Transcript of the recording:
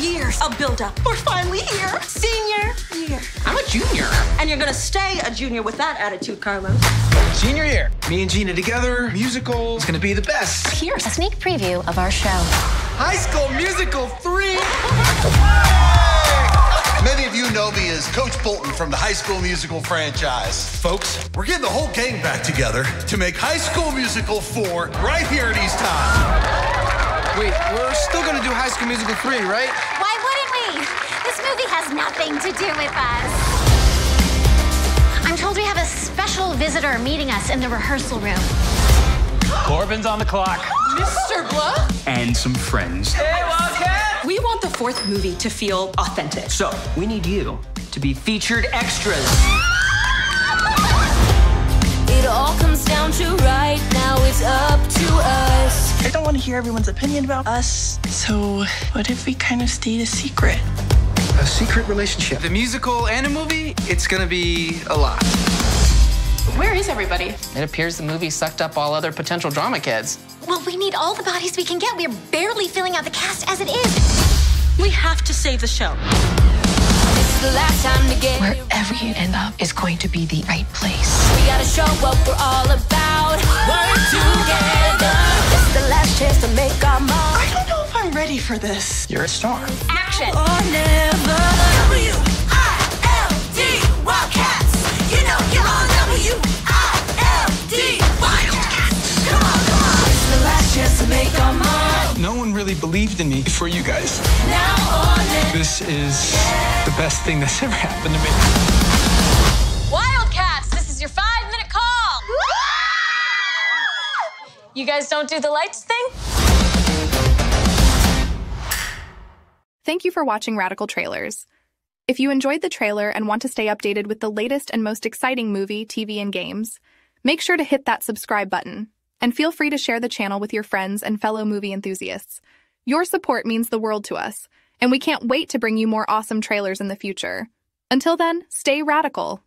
years of buildup. We're finally here. Senior year. I'm a junior. And you're gonna stay a junior with that attitude, Carlos. Senior year. Me and Gina together, musical. It's gonna be the best. Here's a sneak preview of our show. High School Musical 3. Many of you know me as Coach Bolton from the High School Musical franchise. Folks, we're getting the whole gang back together to make High School Musical 4 right here in East High. Wait, we're still gonna do High School Musical 3, right? Why wouldn't we? This movie has nothing to do with us. I'm told we have a special visitor meeting us in the rehearsal room. Corbin's on the clock. Mr. Bleu? And some friends. Hey, Wildcat! We want the fourth movie to feel authentic. So, we need you to be featured extras. Hear everyone's opinion about us. So, what if we kind of stayed a secret? A secret relationship. The musical and a movie, it's gonna be a lot. Where is everybody? It appears the movie sucked up all other potential drama kids. Well, we need all the bodies we can get. We're barely filling out the cast as it is. We have to save the show. The last time to get Wherever you end up is going to be the right place. We gotta show what we're all about. For this. You're a star. Action. Oh, or never. W-I-L-D Wildcats. You know you're on W-I-L-D Wildcats. Come on, come on. It's the last chance to make our mark. No one really believed in me before you guys. Now or never. This is the best thing that's ever happened to me. Wildcats, this is your five minute call. You guys don't do the lights thing? Thank you for watching Radical Trailers. If you enjoyed the trailer and want to stay updated with the latest and most exciting movie, TV, and games, make sure to hit that subscribe button. And feel free to share the channel with your friends and fellow movie enthusiasts. Your support means the world to us, and we can't wait to bring you more awesome trailers in the future. Until then, stay radical.